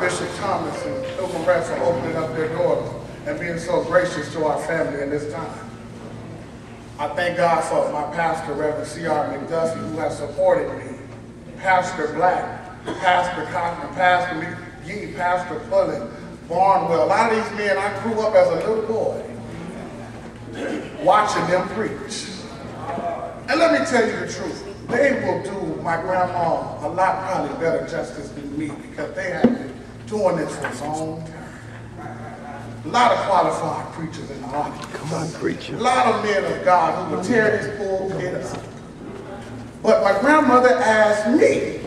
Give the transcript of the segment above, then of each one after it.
Bishop Thomas and Pilgrim Rest for opening up their doors and being so gracious to our family in this time. I thank God for my pastor, Reverend C.R. McDuffie, who has supported me. Pastor Black, Pastor Cotton, Pastor McGee, Pastor Pullen, Barnwell. A lot of these men, I grew up as a little boy watching them preach. And let me tell you the truth. They will do my grandma a lot probably better justice than me because they have been doing this for a long time. A lot of qualified preachers in the audience. Come on, preacher. A lot of men of God who will tear this pulpit up. But my grandmother asked me,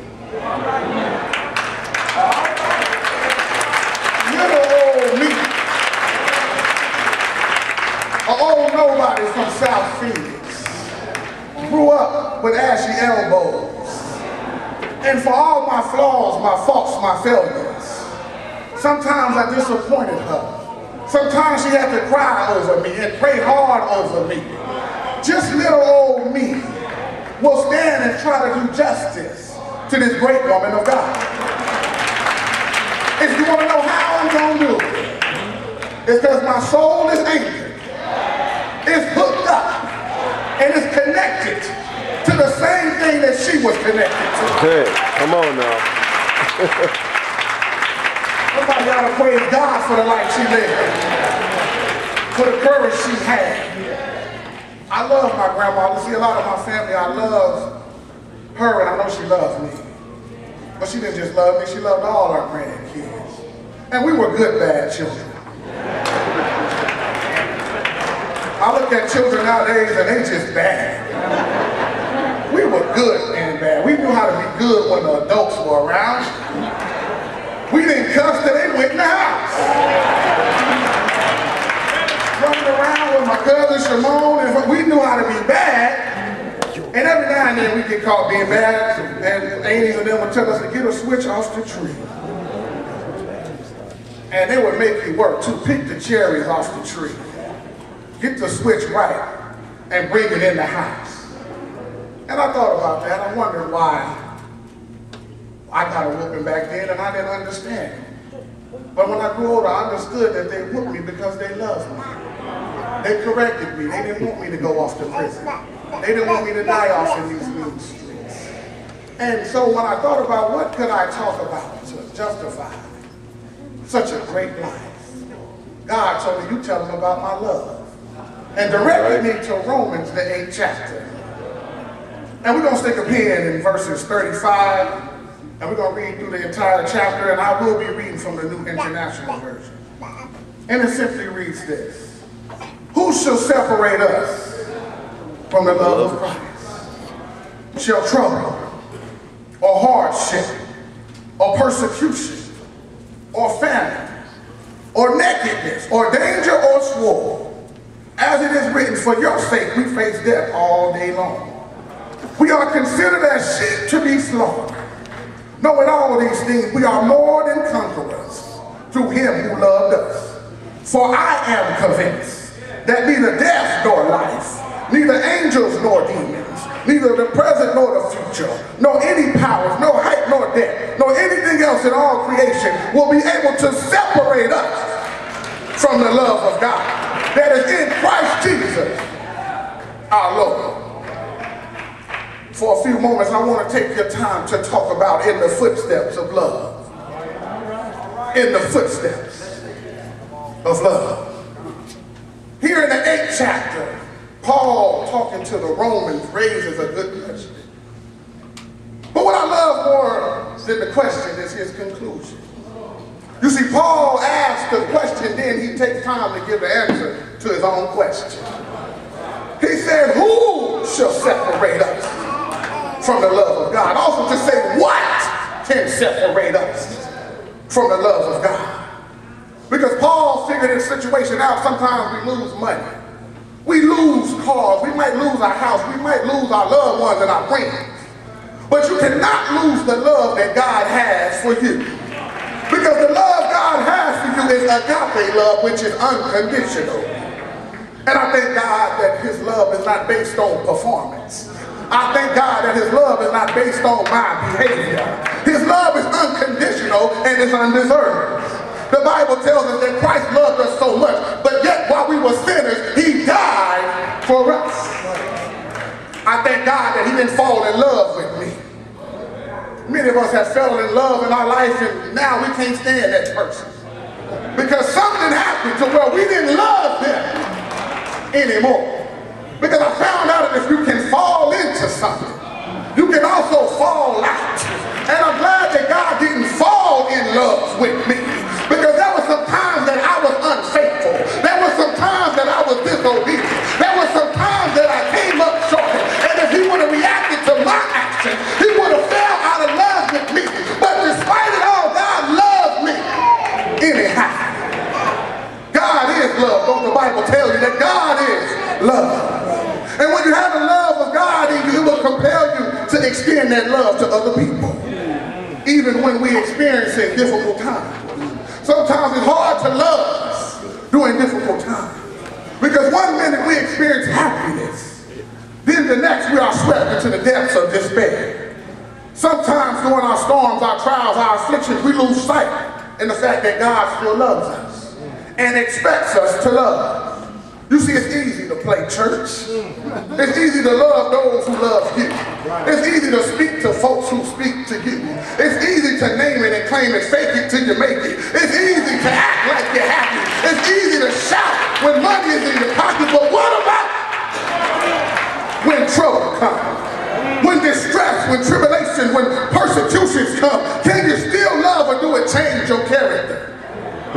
little old me, an old nobody from South Phoenix, grew up with ashy elbows. And for all my flaws, my faults, my failures, sometimes I disappointed her. Sometimes she had to cry over me and pray hard over me. Just little old me will stand and try to do justice to this great woman of God. If you want to know how I'm going to do it, it's because my soul is anchored, it's hooked up, and it's connected to the same thing that she was connected to. Hey, come on now. Ought to praise God for the life she lived, for the courage she had. I love my grandma. See, a lot of my family, I love her, and I know she loves me. But she didn't just love me, she loved all our grandkids. And we were good, bad children. I look at children nowadays, and they just bad. We were good and bad. We knew how to be good when the adults were around. We didn't cuss till they went in the house. Running around with my cousin Shimon, and we knew how to be bad. And every now and then we get caught being bad, and Amy's and them would tell us to get a switch off the tree. And they would make you work to pick the cherries off the tree. Get the switch right, and bring it in the house. And I thought about that. I wondered why I got a whipping back then and I didn't understand. But when I grew older, I understood that they whipped me because they loved me. They corrected me. They didn't want me to go off to prison. They didn't want me to die off in these mean streets. And so when I thought about what could I talk about to justify such a great life, God told me, you tell them about my love. And directed me to Romans, the 8th chapter. And we're going to stick a pin in verses 35 and we're going to read through the entire chapter, and I will be reading from the New International Version. And it simply reads this. Who shall separate us from the love of Christ? Shall trouble, or hardship, or persecution, or famine, or nakedness, or danger, or sword? As it is written, for your sake we face death all day long. We are considered as sheep to be slaughtered. Knowing all these things, we are more than conquerors through him who loved us. For I am convinced that neither death nor life, neither angels nor demons, neither the present nor the future, nor any powers, no height nor depth, nor anything else in all creation will be able to separate us from the love of God that is in Christ Jesus, our Lord for a few moments, I want to take your time to talk about in the footsteps of love. In the footsteps of love. Here in the eighth chapter, Paul, talking to the Romans, raises a good question. But what I love more than the question is his conclusion. You see, Paul asks the question, then he takes time to give the answer to his own question. He said, who shall separate us from the love of God. Also to say what can separate us from the love of God. Because Paul figured this situation out. Sometimes we lose money. We lose cars. We might lose our house. We might lose our loved ones and our friends. But you cannot lose the love that God has for you. Because the love God has for you is agape love, which is unconditional. And I thank God that his love is not based on performance I thank God that his love is not based on my behavior. His love is unconditional and it's undeserved. The Bible tells us that Christ loved us so much, but yet while we were sinners, he died for us. I thank God that he didn't fall in love with me. Many of us have fallen in love in our life and now we can't stand that person. Because something happened to where we didn't love them anymore. Because I found out that if you can fall into something, you can also fall out. And I'm glad that God didn't fall in love with me. Because there were some times that I was unfaithful. There were some times that I was disobedient. Extend that love to other people. Even when we experience a difficult time. Sometimes it's hard to love during difficult times. Because one minute we experience happiness. Then the next we are swept into the depths of despair. Sometimes during our storms, our trials, our afflictions, we lose sight in the fact that God still loves us and expects us to love. You see, it's easy to play church. It's easy to love those who love you. It's easy to speak to folks who speak to you. It's easy to name it and claim it, fake it till you make it. It's easy to act like you're happy. It's easy to shout when money is in your pocket, but what about when trouble comes? When distress, when tribulation, when persecutions come, can you still love or do it change your character?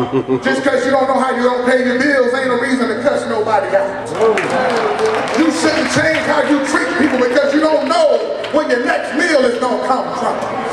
Just because you don't know how you don't pay your bills ain't a reason to cuss nobody out. You shouldn't change how you treat people because you don't know where your next meal is going to come from.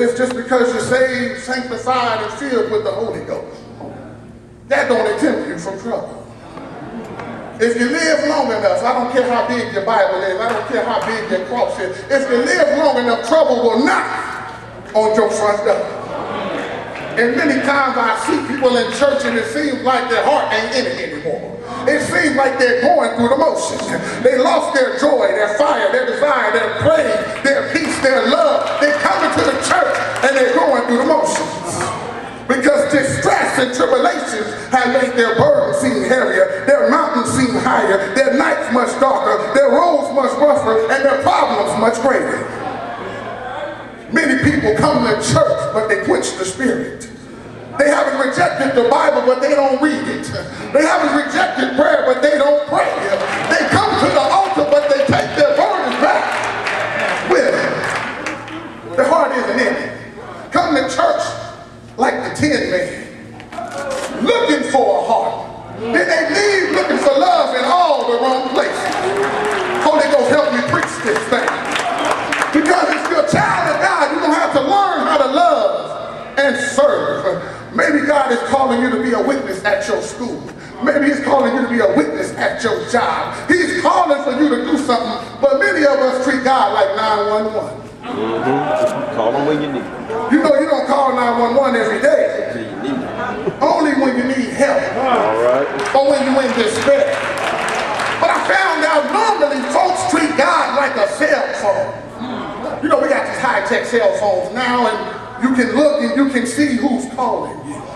This just because you're saved, sanctified, and filled with the Holy Ghost. That don't exempt you from trouble. If you live long enough, I don't care how big your Bible is, I don't care how big your cross is, if you live long enough, trouble will knock on your front door. And many times I see people in church and it seems like their heart ain't in it anymore. It seems like they're going through the motions. They lost their joy, their fire, their desire, their praise, their peace, their love. Through. Because distress and tribulations have made their burden seem heavier, their mountains seem higher, their nights much darker, their roads much rougher, and their problems much greater. Many people come to church, but they quench the spirit. They haven't rejected the Bible, but they don't read it. They haven't rejected prayer, but they don't pray. They come to the altar, but they be a witness at your school. Maybe he's calling you to be a witness at your job. He's calling for you to do something, but many of us treat God like 911. Mm-hmm. Call them when you need them. You know you don't call 911 every day. You need them. Only when you need help. All right. Or when you're in despair. But I found out normally folks treat God like a cell phone. You know, we got these high-tech cell phones now, and you can look and you can see who's calling you.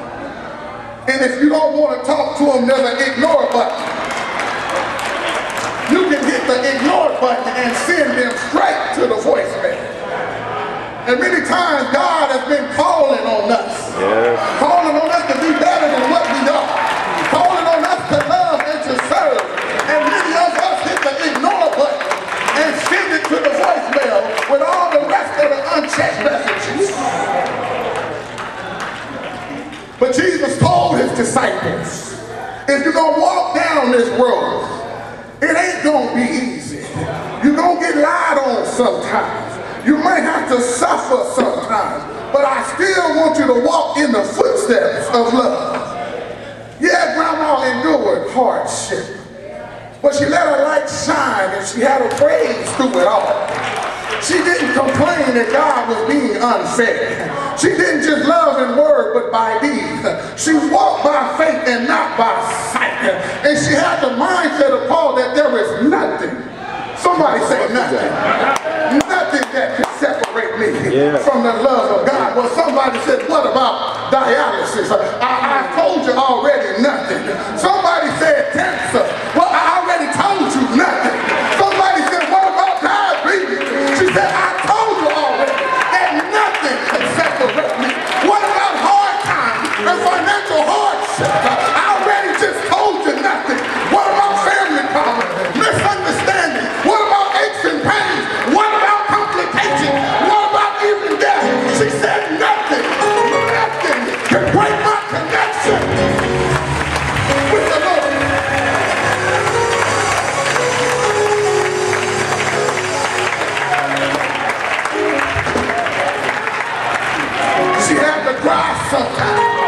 And if you don't want to talk to them, there's an ignore button. You can hit the ignore button and send them straight to the voicemail. And many times God has been calling on us. Yes. Calling on us to be better than what we are. Calling on us to love and to serve. And many of us hit the ignore button and send it to the voicemail with all the rest of the unchecked messages. Jesus told his disciples, if you're going to walk down this road, it ain't going to be easy. You're going to get lied on sometimes. You might have to suffer sometimes. but I still want you to walk in the footsteps of love. Yeah, grandma endured hardship, but she let her light shine and she had a praise through it all. She didn't complain that God was being unfair. She didn't in word, but by deed. She walked by faith and not by sight. And she had the mindset of Paul that there is nothing. Somebody say nothing. Nothing that can separate me Yeah. from the love of God. Well, somebody said, what about dialysis? I, I told you already nothing. Somebody said She had to cry sometimes.